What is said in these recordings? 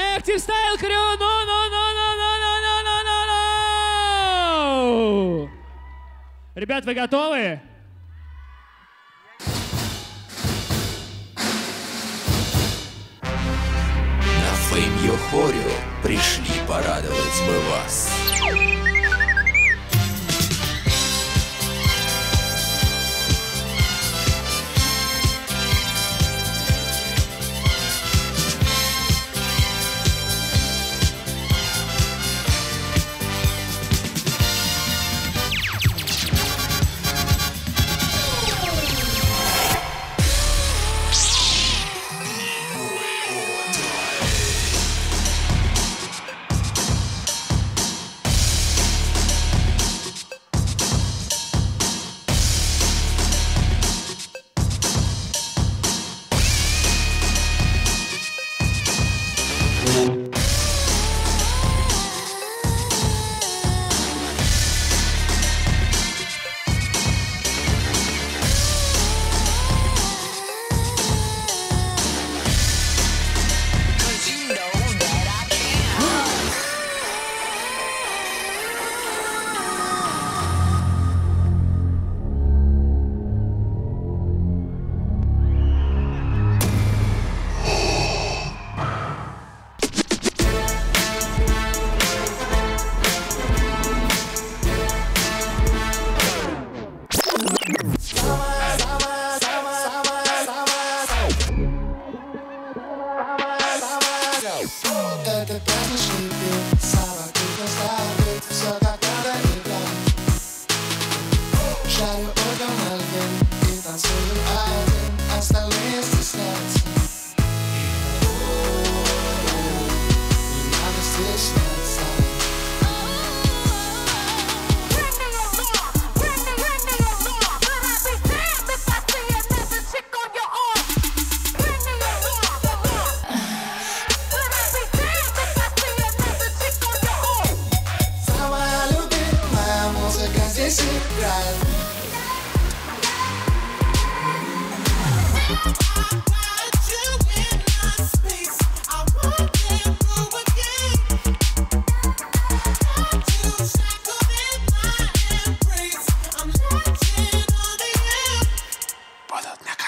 Active Style Crew, ну, ну, ну, ну, ну, ну, ну, ну, ну, ну. Ребят, вы готовы? На Фейм Йохорио пришли порадовать мы вас. Shadow over my head, it's Product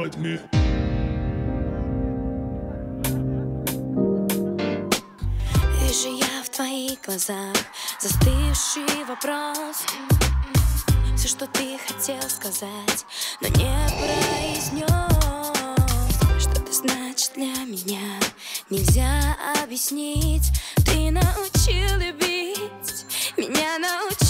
Падме? Вижу я в твоих глазах застывший вопрос. Все, что ты хотел сказать, но не произнес Что это значит для меня, нельзя объяснить. Ты научил любить, меня научил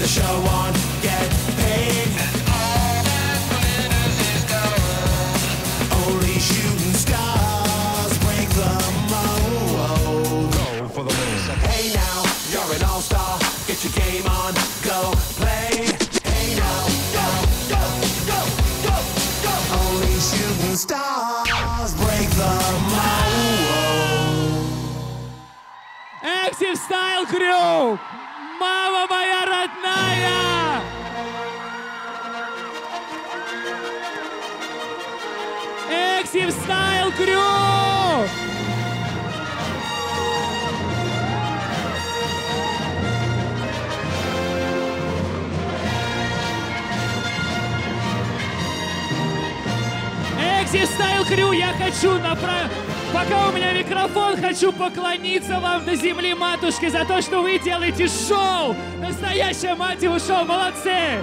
the show on, get paid. And all that glitters is gold. Only shooting stars break the mold. Go for the win. Hey now, you're an all-star. Get your game on, go play. Hey now, go, go, go, go, go. Only shooting stars break the mold. Active Style Crew! Мама моя родная! Active Style Crew! Active Style Crew, я хочу направить... Пока у меня микрофон, хочу поклониться вам до земли, матушки, за то, что вы делаете шоу! Настоящее, мать его, шоу! Молодцы!